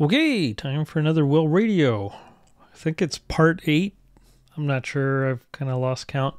Okay, time for another Will Radio. I think it's part eight. I'm not sure. I've kind of lost count.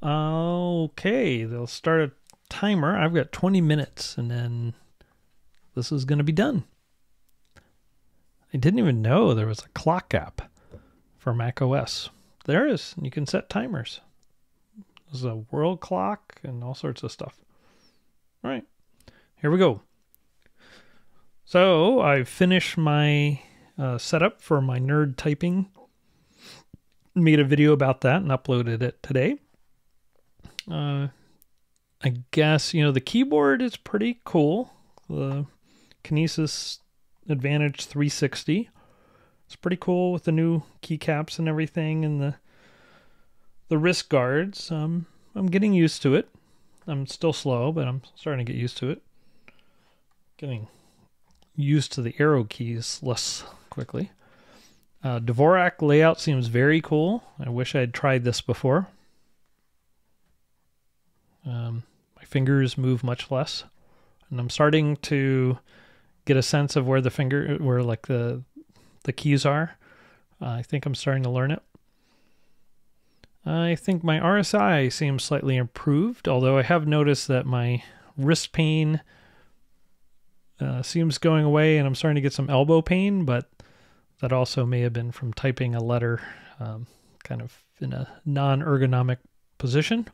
Okay, they'll start a timer. I've got 20 minutes, and then this is going to be done. I didn't even know there was a clock app for Mac OS. There is. You can set timers. There's a world clock and all sorts of stuff. All right, here we go. So I finished my uh, setup for my nerd typing. Made a video about that and uploaded it today. Uh, I guess you know the keyboard is pretty cool. The Kinesis Advantage 360. It's pretty cool with the new keycaps and everything, and the the wrist guards. Um, I'm getting used to it. I'm still slow, but I'm starting to get used to it. Getting used to the arrow keys less quickly. Uh, Dvorak layout seems very cool. I wish I had tried this before. Um, my fingers move much less, and I'm starting to get a sense of where the finger, where like the the keys are. Uh, I think I'm starting to learn it. I think my RSI seems slightly improved, although I have noticed that my wrist pain uh, seems going away and I'm starting to get some elbow pain, but that also may have been from typing a letter um, kind of in a non ergonomic position.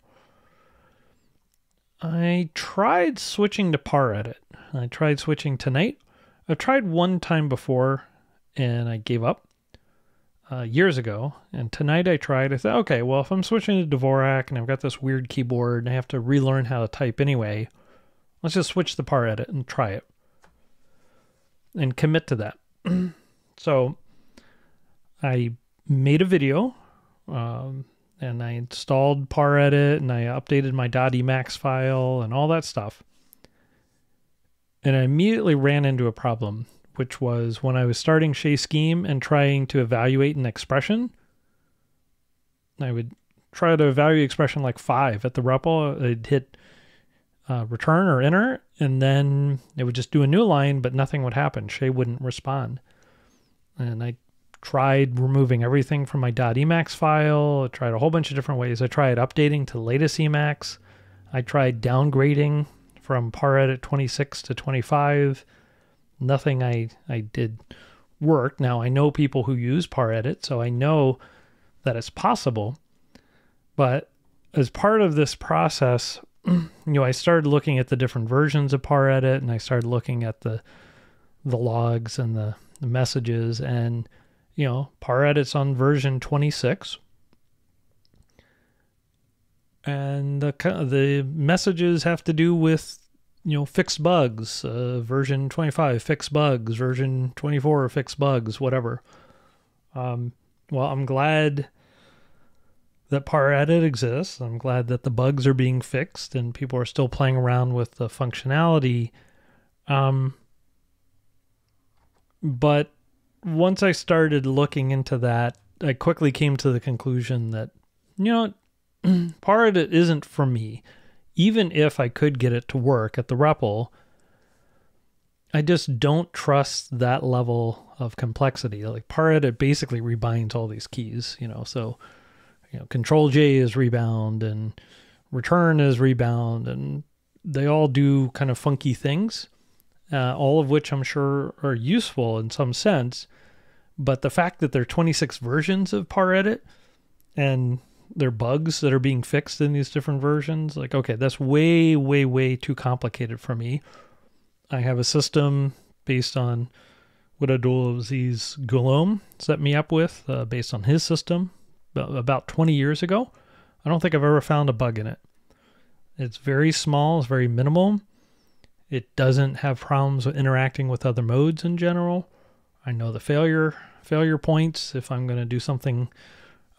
I tried switching to paredit. I tried switching tonight. I've tried one time before and I gave up uh, years ago. And tonight I tried. I thought, okay, well, if I'm switching to Dvorak and I've got this weird keyboard and I have to relearn how to type anyway, let's just switch to paredit and try it and commit to that. so I made a video um, and I installed ParEdit and I updated my .emacs file and all that stuff. And I immediately ran into a problem, which was when I was starting Chez Scheme and trying to evaluate an expression, I would try to evaluate expression like five at the REPL. I'd hit uh, return or enter, and then it would just do a new line, but nothing would happen. Chez wouldn't respond. And I tried removing everything from my .emacs file. I tried a whole bunch of different ways. I tried updating to latest Emacs. I tried downgrading from ParEdit 26 to 25. Nothing I, I did worked. Now I know people who use ParEdit, so I know that it's possible. But as part of this process, you know, I started looking at the different versions of ParEdit and I started looking at the the logs and the, the messages and you know, ParEdit's on version 26. And the the messages have to do with you know fixed bugs, uh, version 25 fixed bugs, version 24 fixed bugs, whatever. Um, well, I'm glad that ParEdit exists. I'm glad that the bugs are being fixed and people are still playing around with the functionality. Um, but once I started looking into that, I quickly came to the conclusion that, you know, ParEdit isn't for me. Even if I could get it to work at the REPL, I just don't trust that level of complexity. Like ParEdit basically rebinds all these keys, you know, so you know, control J is rebound and return is rebound, and they all do kind of funky things, uh, all of which I'm sure are useful in some sense. But the fact that there are 26 versions of ParEdit and there are bugs that are being fixed in these different versions, like, okay, that's way, way, way too complicated for me. I have a system based on what Abdulaziz Ghuloum set me up with, uh, based on his system about 20 years ago. I don't think I've ever found a bug in it. It's very small, it's very minimal. It doesn't have problems with interacting with other modes in general. I know the failure failure points if I'm going to do something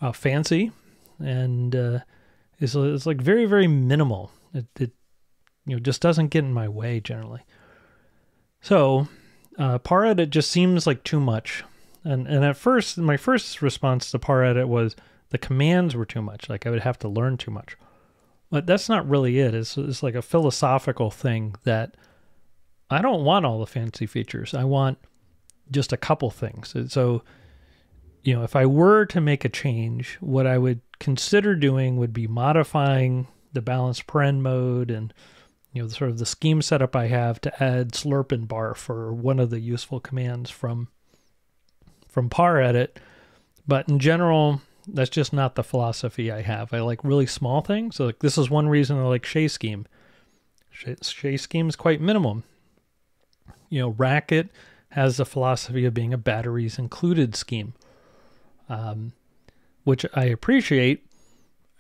uh, fancy, and uh, it's, it's like very very minimal. It, it you know just doesn't get in my way generally. So uh, ParEdit just seems like too much. And and at first, my first response to ParEdit was the commands were too much. Like I would have to learn too much. But that's not really it. It's it's like a philosophical thing that I don't want all the fancy features. I want just a couple things. So, you know, if I were to make a change, what I would consider doing would be modifying the balanced paren mode and you know sort of the scheme setup I have to add slurp and barf for one of the useful commands from from paredit. But in general, that's just not the philosophy I have. I like really small things. So like this is one reason I like Chez scheme. Chez scheme is quite minimum. You know, Racket has the philosophy of being a batteries included scheme, um, which I appreciate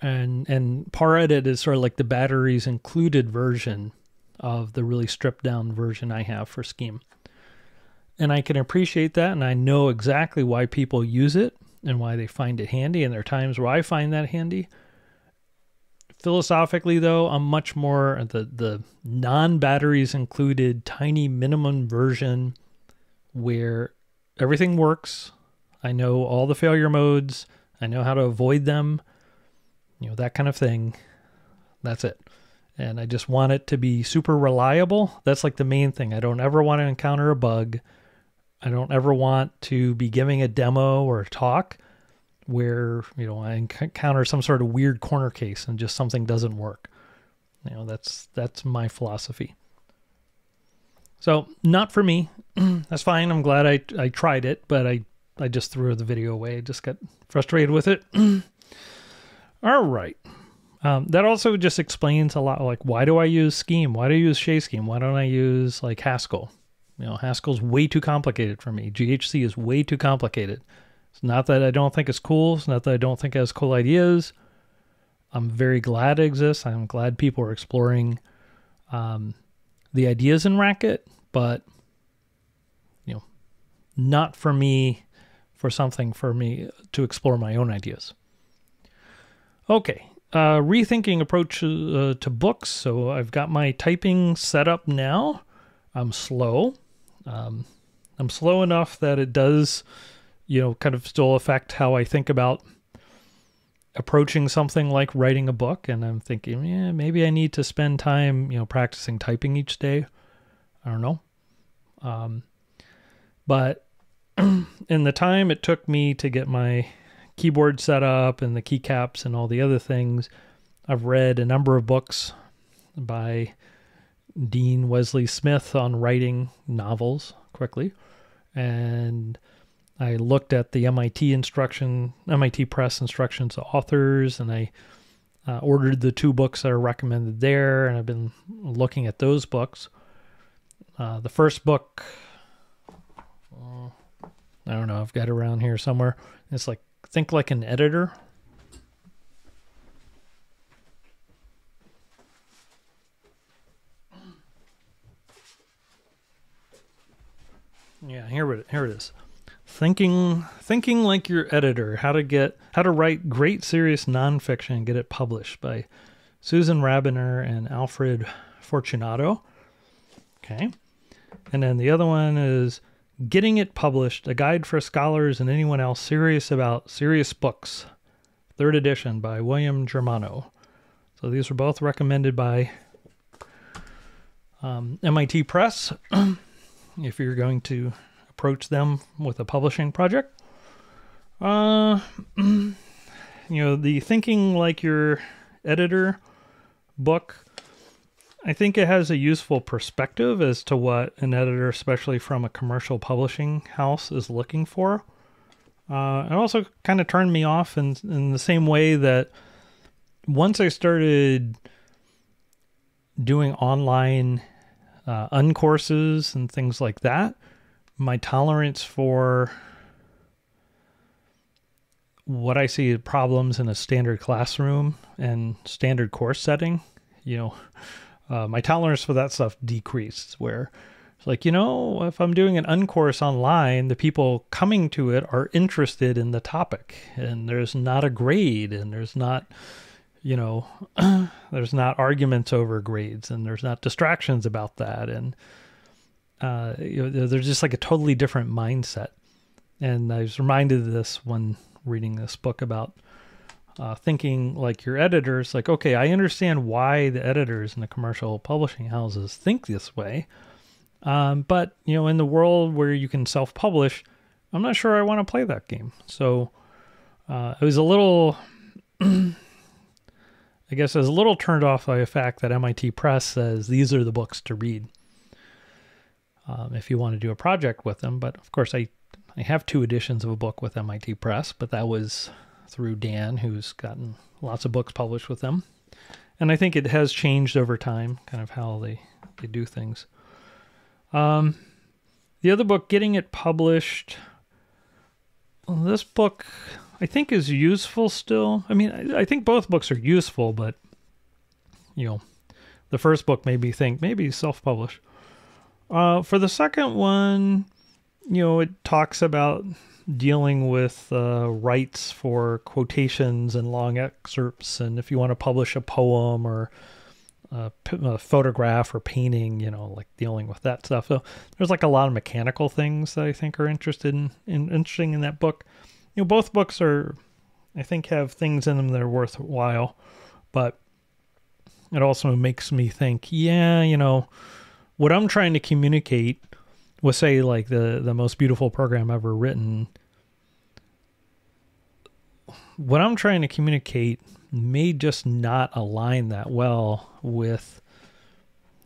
and and paredit is sort of like the batteries included version of the really stripped down version I have for Scheme. And I can appreciate that and I know exactly why people use it and why they find it handy and there are times where I find that handy. Philosophically though, I'm much more the the non-batteries included tiny minimum version where everything works. I know all the failure modes, I know how to avoid them you know, that kind of thing. That's it. And I just want it to be super reliable. That's like the main thing. I don't ever want to encounter a bug. I don't ever want to be giving a demo or a talk where, you know, I encounter some sort of weird corner case and just something doesn't work. You know, that's that's my philosophy. So, not for me. that's fine. I'm glad I I tried it, but I I just threw the video away. I just got frustrated with it. All right. Um, that also just explains a lot like why do I use Scheme? Why do I use Chez Scheme? Why don't I use like Haskell? You know, Haskell's way too complicated for me. GHC is way too complicated. It's not that I don't think it's cool. It's not that I don't think it has cool ideas. I'm very glad it exists. I'm glad people are exploring um, the ideas in Racket, but you know, not for me for something for me to explore my own ideas. Okay, uh, rethinking approach uh, to books. So I've got my typing set up now. I'm slow. Um, I'm slow enough that it does, you know, kind of still affect how I think about approaching something like writing a book. And I'm thinking, yeah, maybe I need to spend time, you know, practicing typing each day. I don't know. Um, but in the time it took me to get my keyboard set up and the keycaps and all the other things. I've read a number of books by Dean Wesley Smith on writing novels quickly. And I looked at the MIT instruction, MIT Press instructions to authors, and I uh, ordered the two books that are recommended there, and I've been looking at those books. Uh, the first book, uh, I don't know, I've got it around here somewhere. It's like think like an editor. Yeah, here it here it is. Thinking thinking like your editor, how to get how to write great serious nonfiction and get it published by Susan Rabiner and Alfred Fortunato. Okay. And then the other one is Getting It Published, a guide for scholars and anyone else serious about serious books. Third edition by William Germano. So these were both recommended by um, MIT Press if you're going to approach them with a publishing project. Uh, you know, the Thinking Like Your Editor book I think it has a useful perspective as to what an editor, especially from a commercial publishing house, is looking for. Uh, it also kind of turned me off in, in the same way that once I started doing online uh, uncourses and things like that, my tolerance for what I see problems in a standard classroom and standard course setting, you know, uh, my tolerance for that stuff decreased. Where it's like, you know, if I'm doing an uncourse online, the people coming to it are interested in the topic, and there's not a grade, and there's not, you know, there's not arguments over grades, and there's not distractions about that, and uh, you know, there's just like a totally different mindset. And I was reminded of this when reading this book about uh, thinking like your editors, like, okay, I understand why the editors in the commercial publishing houses think this way. Um, but you know, in the world where you can self-publish, I'm not sure I want to play that game. So uh, it was a little, I guess, I was a little turned off by the fact that MIT Press says these are the books to read um, if you want to do a project with them. But of course, I I have two editions of a book with MIT Press, but that was through Dan, who's gotten lots of books published with them. And I think it has changed over time, kind of how they, they do things. Um, the other book, getting it published, well, this book I think is useful still. I mean, I, I think both books are useful, but you know, the first book made me think maybe self-publish. Uh, for the second one, you know, it talks about dealing with uh, rights for quotations and long excerpts, and if you want to publish a poem or a, a, photograph or painting, you know, like dealing with that stuff. So there's like a lot of mechanical things that I think are interested in, in interesting in that book. You know, both books are, I think, have things in them that are worthwhile, but it also makes me think, yeah, you know, what I'm trying to communicate was say like the the most beautiful program ever written what i'm trying to communicate may just not align that well with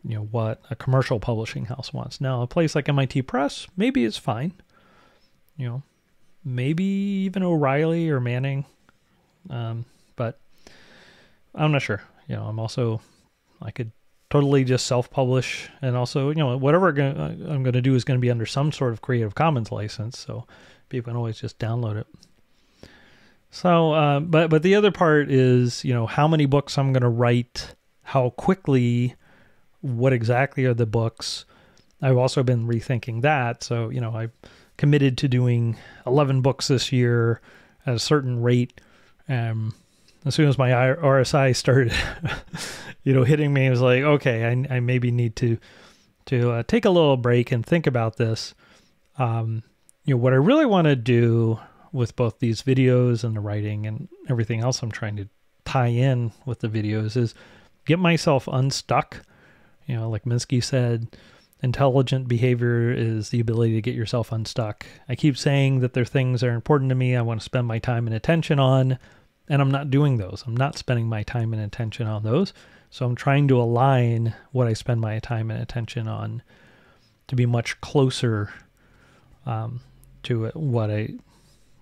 you know what a commercial publishing house wants. Now a place like mit press maybe it's fine you know maybe even o'reilly or manning. Um, but i'm not sure. You know i'm also i could totally just self-publish and also you know whatever i'm going to do is going to be under some sort of creative commons license so people can always just download it. So uh, but but the other part is you know how many books i'm going to write how quickly what exactly are the books? I've also been rethinking that so you know i committed to doing 11 books this year at a certain rate um, as soon as my RSI started, you know, hitting me, it was like, okay, I, I maybe need to to uh, take a little break and think about this. Um, you know, what I really want to do with both these videos and the writing and everything else I'm trying to tie in with the videos is get myself unstuck. You know, like Minsky said, intelligent behavior is the ability to get yourself unstuck. I keep saying that there are things that are important to me I want to spend my time and attention on and I'm not doing those. I'm not spending my time and attention on those. So I'm trying to align what I spend my time and attention on to be much closer um, to what I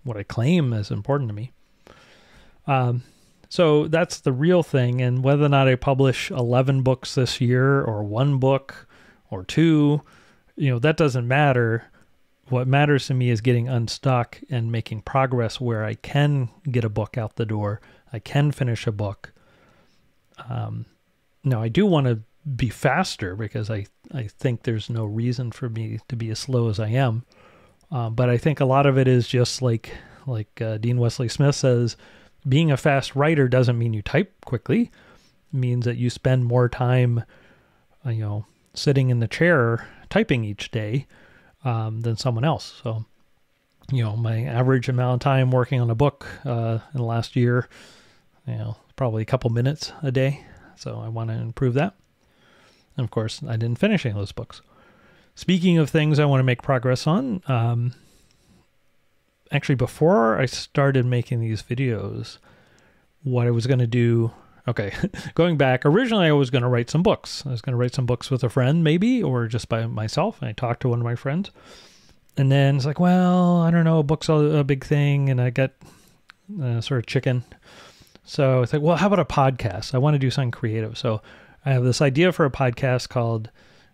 what I claim is important to me. Um, so that's the real thing. And whether or not I publish 11 books this year or one book or two, you know, that doesn't matter what matters to me is getting unstuck and making progress where I can get a book out the door. I can finish a book. Um, now, I do want to be faster because I, I think there's no reason for me to be as slow as I am. Uh, but I think a lot of it is just like like uh, Dean Wesley Smith says, being a fast writer doesn't mean you type quickly. It means that you spend more time, uh, you know, sitting in the chair typing each day um, than someone else. So, you know, my average amount of time working on a book uh, in the last year, you know, probably a couple minutes a day. So I want to improve that. And of course, I didn't finish any of those books. Speaking of things I want to make progress on, um, actually, before I started making these videos, what I was going to do Okay, going back, originally I was going to write some books. I was going to write some books with a friend, maybe, or just by myself. I talked to one of my friends. And then it's like, well, I don't know, book's are a big thing, and I got uh, sort of chicken. So it's like, well, how about a podcast? I want to do something creative. So I have this idea for a podcast called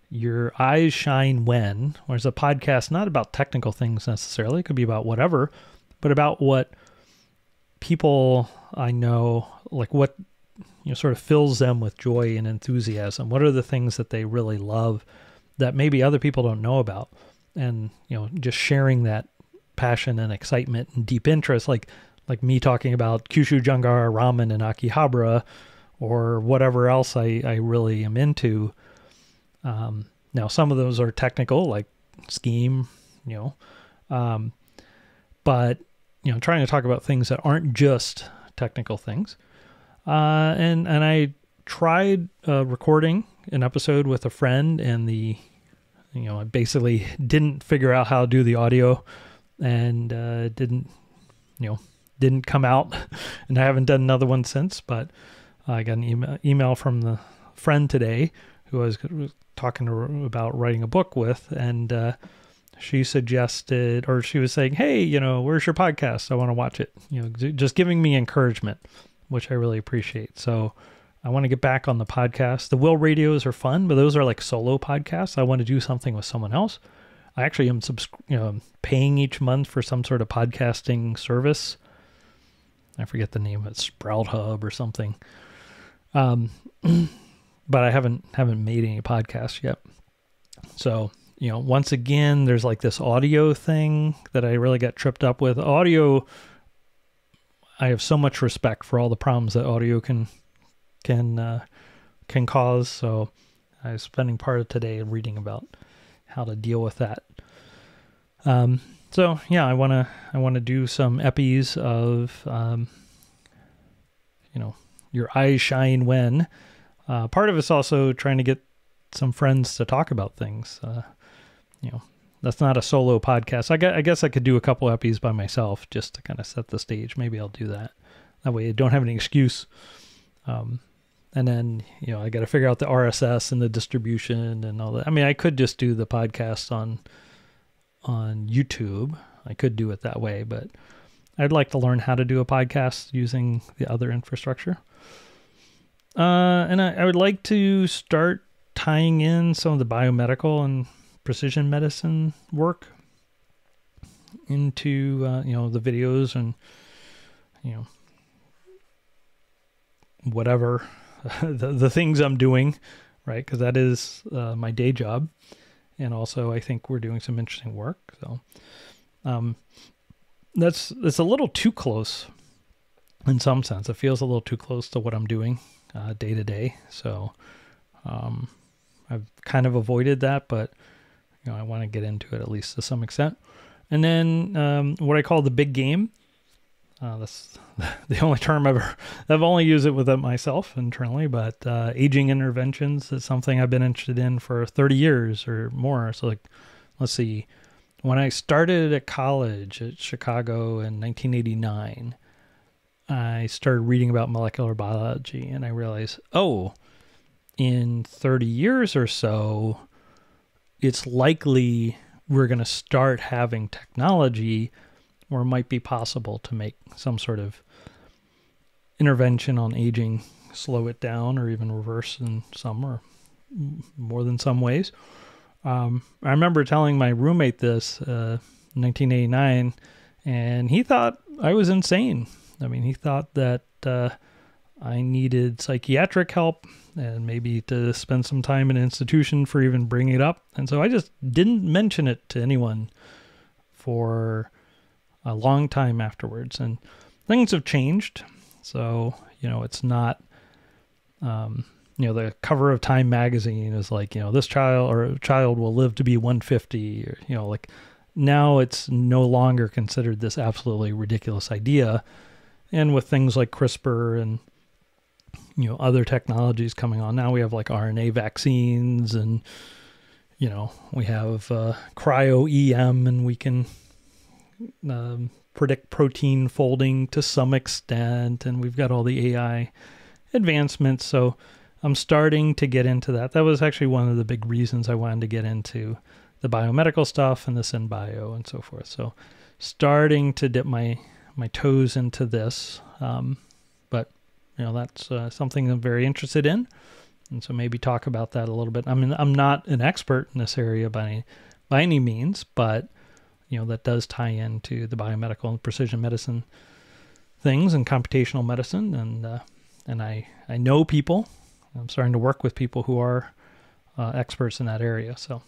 Your Eyes Shine When, where it's a podcast not about technical things necessarily, it could be about whatever, but about what people I know, like what you know, sort of fills them with joy and enthusiasm? What are the things that they really love that maybe other people don't know about? And, you know, just sharing that passion and excitement and deep interest, like like me talking about Kyushu Jangara ramen and Akihabara or whatever else I, I really am into. Um, now, some of those are technical, like Scheme, you know, um, but, you know, trying to talk about things that aren't just technical things. Uh, and and I tried uh, recording an episode with a friend, and the you know, I basically didn't figure out how to do the audio and uh, didn't, you know, didn't come out. and I haven't done another one since, but I got an email, email from the friend today who I was talking to about writing a book with. And uh, she suggested, or she was saying, Hey, you know, where's your podcast? I want to watch it. You know, just giving me encouragement, which I really appreciate. So, I want to get back on the podcast. The Will radios are fun, but those are like solo podcasts. I want to do something with someone else. I actually am subs- you know, paying each month for some sort of podcasting service. I forget the name of it, Sprout Hub or something. Um, but I haven't haven't made any podcasts yet. So you know, once again, there's like this audio thing that I really got tripped up with. Audio, I have so much respect for all the problems that audio can can uh, can cause. So I was spending part of today reading about how to deal with that. Um, so yeah, I wanna I wanna do some epis of um, you know your eyes shine when. Uh, part of it's also trying to get some friends to talk about things. Uh, you know, that's not a solo podcast. I guess, I guess I could do a couple epis by myself just to kind of set the stage. Maybe I'll do that. That way I don't have any excuse. Um, and then you know I got to figure out the RSS and the distribution and all that. I mean, I could just do the podcast on on YouTube. I could do it that way, but I'd like to learn how to do a podcast using the other infrastructure. Uh, and I, I would like to start tying in some of the biomedical and precision medicine work into uh, you know the videos and you know whatever the, the things I'm doing, right? Because that is uh, my day job, and also I think we're doing some interesting work. So, um, that's that's a little too close, in some sense. It feels a little too close to what I'm doing uh, day to day. So, um, I've kind of avoided that, but you know I want to get into it at least to some extent. And then um, what I call the big game uh, that's the only term I've ever, I've only used it with it myself internally, but uh, aging interventions is something I've been interested in for 30 years or more. So, like, let's see, when I started at college at Chicago in 1989, I started reading about molecular biology and I realized, oh, in 30 years or so, it's likely we're going to start having technology or it might be possible to make some sort of intervention on aging, slow it down, or even reverse in some or more than some ways. Um, I remember telling my roommate this uh, 1989, and he thought I was insane. I mean, he thought that uh, I needed psychiatric help and maybe to spend some time in an institution for even bringing it up. And so I just didn't mention it to anyone for a long time afterwards. And things have changed. So, you know, it's not, um, you know, the cover of Time magazine is like, you know, this child or child will live to be 150, or, you know, like now it's no longer considered this absolutely ridiculous idea. And with things like CRISPR and, you know, other technologies coming on, now we have like RNA vaccines and, you know, we have uh, cryo EM and we can um, predict protein folding to some extent, and we've got all the AI advancements. So I'm starting to get into that. That was actually one of the big reasons I wanted to get into the biomedical stuff and the SynBio and so forth. So starting to dip my my toes into this, um, you know that's uh, something I'm very interested in, and so maybe talk about that a little bit. I mean, I'm not an expert in this area by any, by any means, but you know that does tie into the biomedical and precision medicine things and computational medicine. And uh, and I I know people. I'm starting to work with people who are uh, experts in that area. So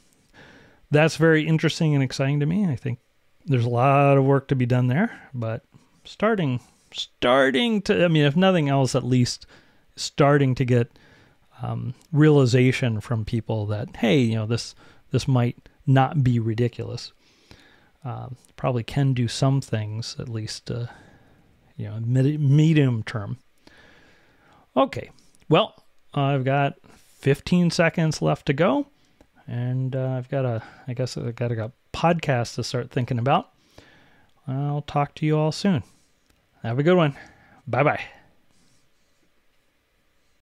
that's very interesting and exciting to me. I think there's a lot of work to be done there but starting starting to I mean if nothing else at least starting to get um, realization from people that hey you know this this might not be ridiculous um, probably can do some things at least, uh, you know, medium term. Okay, well, I've got 15 seconds left to go, And uh, I've got a, I guess I've got a podcast to start thinking about. I'll talk to you all soon. Have a good one. Bye bye.